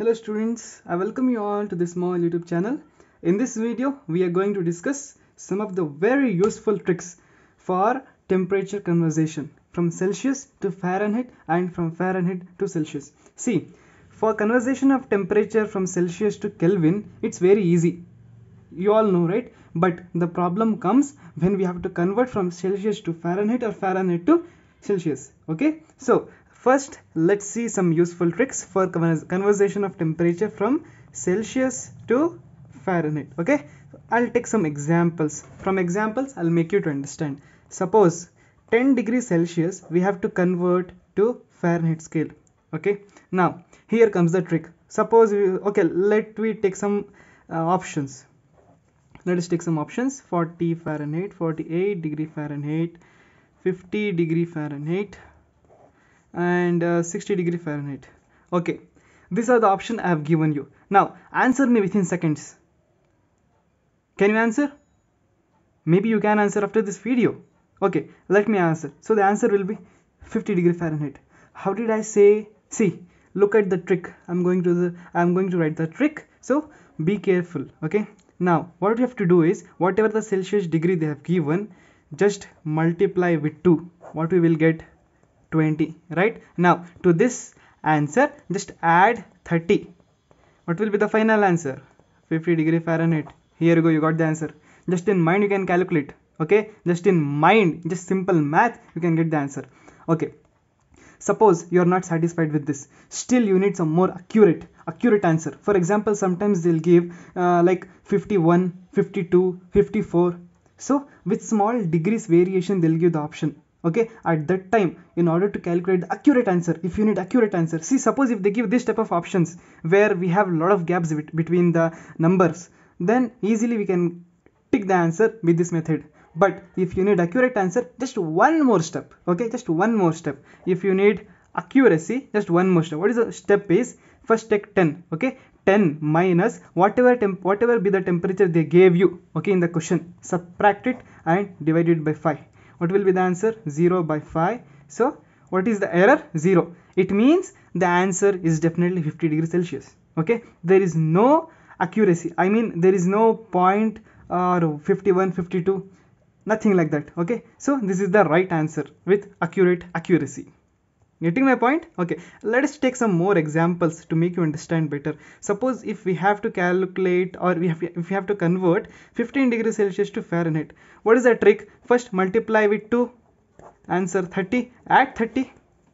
Hello students, I welcome you all to this small YouTube channel. In this video, we are going to discuss some of the very useful tricks for temperature conversion from Celsius to Fahrenheit and from Fahrenheit to Celsius. See, for conversion of temperature from Celsius to Kelvin, it's very easy. You all know, right? But the problem comes when we have to convert from Celsius to Fahrenheit or Fahrenheit to Celsius. Okay, so First, let's see some useful tricks for conversion of temperature from Celsius to Fahrenheit. Okay, I'll take some examples. From examples, I'll make you to understand. Suppose 10 degrees Celsius, we have to convert to Fahrenheit scale. Okay, now here comes the trick. Suppose, we, okay, let we take some uh, options. Let us take some options 40 Fahrenheit, 48 degree Fahrenheit, 50 degree Fahrenheit, and uh, 60 degree Fahrenheit. Okay. These are the option I have given you. Now answer me within seconds. Can you answer? Maybe you can answer after this video. Okay let me answer. So the answer will be 50 degree Fahrenheit. How did I say? See look at the trick. I'm going to the I'm going to write the trick. So be careful. Okay. Now what you have to do is whatever the Celsius degree they have given just multiply with 2 what we will get 20 right? Now to this answer just add 30 what will be the final answer? 50 degree Fahrenheit. Here you go you got the answer. Just in mind you can calculate okay? Just in mind just simple math you can get the answer. Okay. Suppose you are not satisfied with this. Still you need some more accurate accurate answer. For example sometimes they'll give uh, like 51 52 54 so with small degrees variation they'll give the option okay? At that time in order to calculate the accurate answer if you need accurate answer see suppose if they give this type of options where we have a lot of gaps between the numbers then easily we can pick the answer with this method. But if you need accurate answer just one more step. Okay? Just one more step. If you need accuracy just one more step. What is the step is? First take 10 okay? 10 minus whatever temp whatever be the temperature they gave you. Okay? In the question subtract it and divide it by 5 what will be the answer? 0 by 5 so what is the error? 0 it means the answer is definitely 50 degrees celsius. Okay? There is no accuracy. I mean there is no point or 51 52 nothing like that. Okay? So this is the right answer with accurate accuracy getting my point? Okay. Let us take some more examples to make you understand better. Suppose if we have to calculate or we have if we have to convert 15 degrees celsius to fahrenheit. What is the trick? First multiply with 2 answer 30 add 30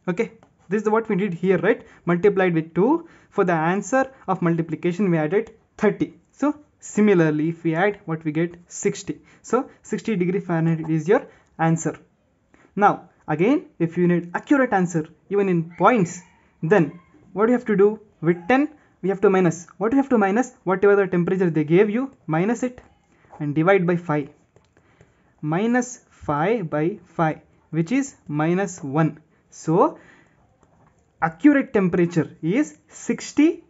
okay. This is what we did here right? Multiplied with 2 for the answer of multiplication we added 30 so similarly if we add what we get? 60 so 60 degree fahrenheit is your answer. Now again if you need accurate answer even in points then what do you have to do? With 10 we have to minus. What do you have to minus? Whatever the temperature they gave you minus it and divide by 5 minus 5 by 5 which is minus 1 so accurate temperature is 60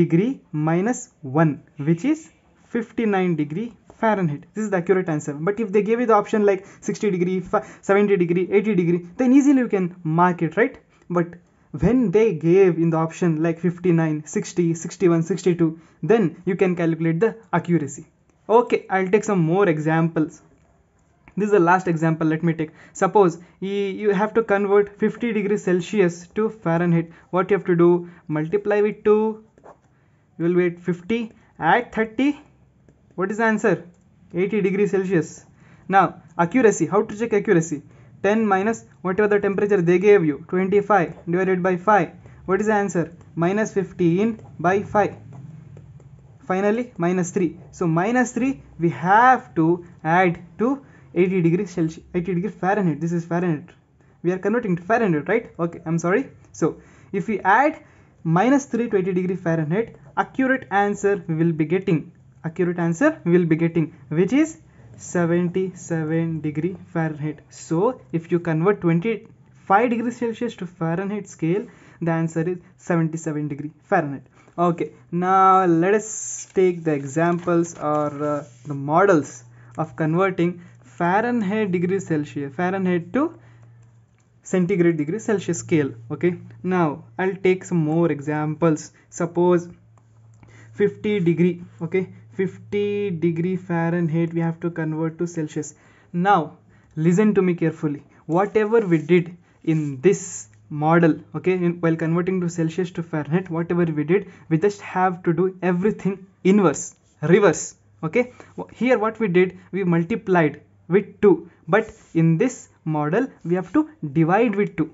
degree minus 1 which is 59 degree Fahrenheit. This is the accurate answer. But if they give you the option like 60 degree, 70 degree, 80 degree, then easily you can mark it, right? But when they gave in the option like 59, 60, 61, 62, then you can calculate the accuracy. Okay, I'll take some more examples. This is the last example let me take. Suppose you have to convert 50 degrees Celsius to Fahrenheit. What you have to do? Multiply with 2. You will get 50. Add 30 what is the answer? 80 degrees celsius. Now accuracy. How to check accuracy? 10 minus whatever the temperature they gave you 25 divided by 5 what is the answer? Minus 15 by 5 finally minus 3 so minus 3 we have to add to 80 degrees celsius 80 degrees fahrenheit. This is fahrenheit. We are converting to fahrenheit right? Okay i'm sorry. So if we add minus 3 to 80 degree fahrenheit accurate answer we will be getting accurate answer we will be getting which is 77 degree Fahrenheit. So if you convert 25 degrees Celsius to Fahrenheit scale the answer is 77 degree Fahrenheit. Okay now let us take the examples or uh, the models of converting Fahrenheit degree Celsius Fahrenheit to centigrade degree Celsius scale okay now I'll take some more examples suppose 50 degree okay 50 degree Fahrenheit we have to convert to Celsius. Now listen to me carefully. Whatever we did in this model okay in, while converting to Celsius to Fahrenheit whatever we did we just have to do everything inverse reverse okay? Here what we did we multiplied with 2 but in this model we have to divide with 2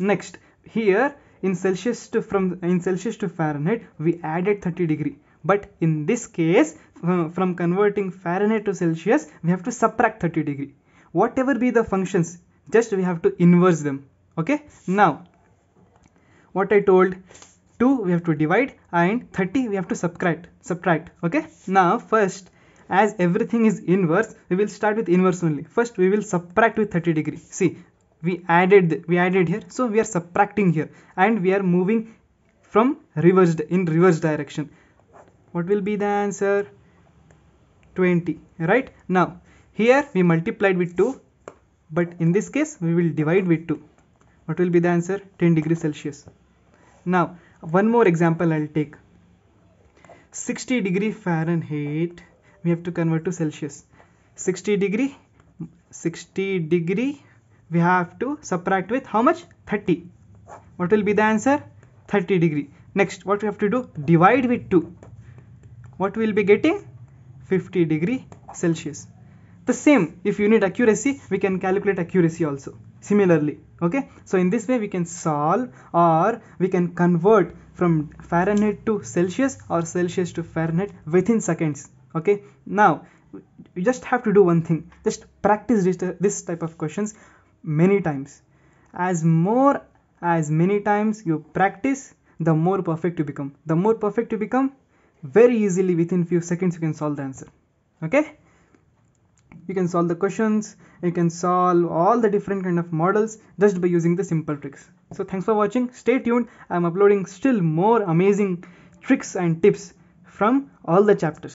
next here in Celsius to from in Celsius to Fahrenheit we added 30 degree but in this case uh, from converting Fahrenheit to Celsius we have to subtract 30 degree. Whatever be the functions just we have to inverse them. Okay? Now what I told 2 we have to divide and 30 we have to subtract subtract. Okay? Now first as everything is inverse we will start with inverse only. First we will subtract with 30 degree. See we added we added here so we are subtracting here. And we are moving from reversed in reverse direction what will be the answer? 20 right? Now here we multiplied with 2 but in this case we will divide with 2 what will be the answer? 10 degrees celsius. Now one more example i'll take. 60 degree fahrenheit we have to convert to celsius. 60 degree 60 degree we have to subtract with how much? 30 what will be the answer? 30 degree. Next what we have to do? Divide with 2 what we will be getting? 50 degree celsius. The same if you need accuracy we can calculate accuracy also similarly okay? So in this way we can solve or we can convert from fahrenheit to celsius or celsius to fahrenheit within seconds okay? Now you just have to do one thing. Just practice this type of questions many times. As more as many times you practice the more perfect you become. The more perfect you become very easily within few seconds you can solve the answer. Okay? You can solve the questions you can solve all the different kind of models just by using the simple tricks. So thanks for watching. Stay tuned. I'm uploading still more amazing tricks and tips from all the chapters